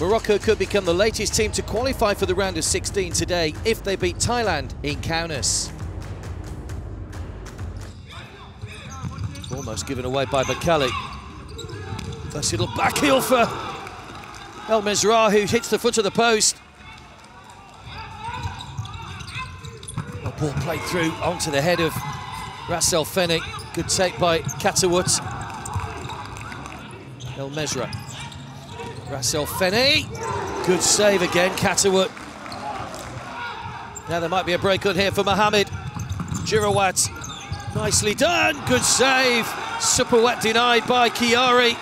Morocco could become the latest team to qualify for the round of 16 today if they beat Thailand in Kaunas. Almost given away by Bakkali. Little back heel for El Mesrar, who hits the foot of the post. A ball played through onto the head of Raiss El Fenni. Good take by Katawut. El Mesrar. Raiss El Fenni. Good save again, Katawut. Now there might be a break on here for Mohamed. Jirawat. Nicely done. Good save. Suphawut denied by Khiyari.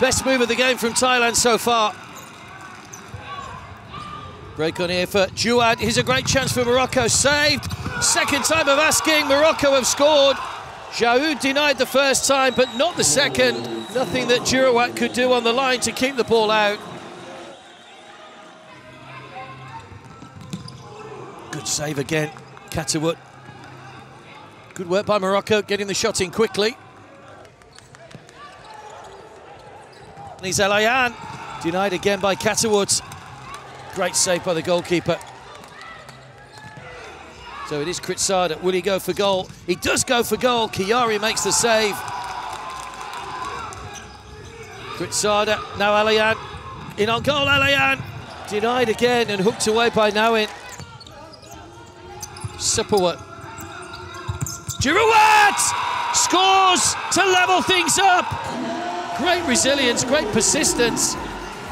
Best move of the game from Thailand so far. Break on here for Jouad. Here's a great chance for Morocco. Saved. Second time of asking. Morocco have scored. Jouad denied the first time, but not the second. Nothing that Jirawat could do on the line to keep the ball out. Good save again. Katawut. Good work by Morocco, getting the shot in quickly. Anas El Ayyane, denied again by Katawut. Great save by the goalkeeper. So it is Kritsada. Will he go for goal? He does go for goal. Khiyari makes the save. Kritsada, now El Ayyane. In on goal, El Ayyane. Denied again and hooked away by Nawin. Suphawut. Jirawat scores to level things up. Great resilience, great persistence.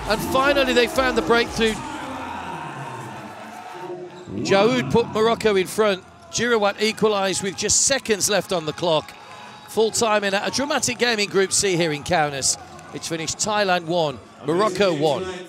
And finally they found the breakthrough. Jouad put Morocco in front. Jirawat equalised with just seconds left on the clock. Full time in a dramatic game in Group C here in Kaunas. It's finished Thailand 1, Morocco 1.